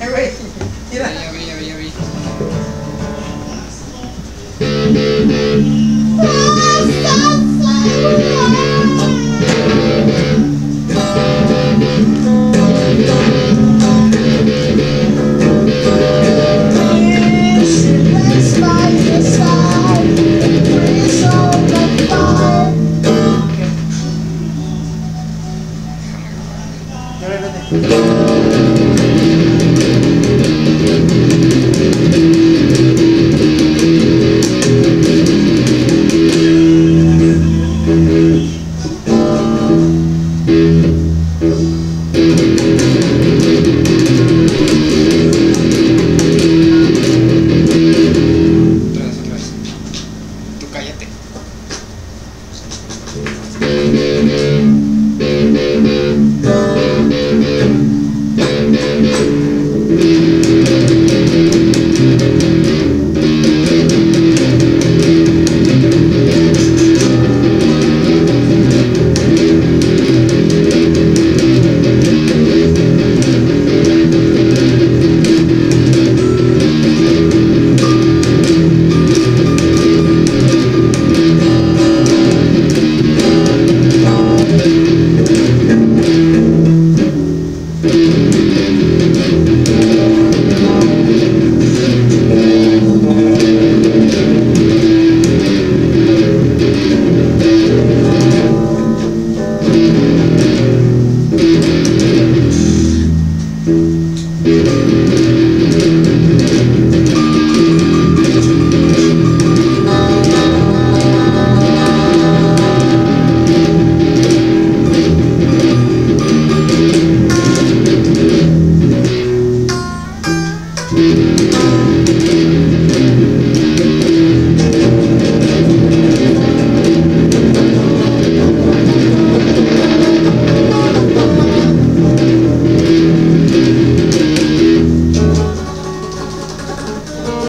Eh, güey. Mira. Ya vi, ya vi, ya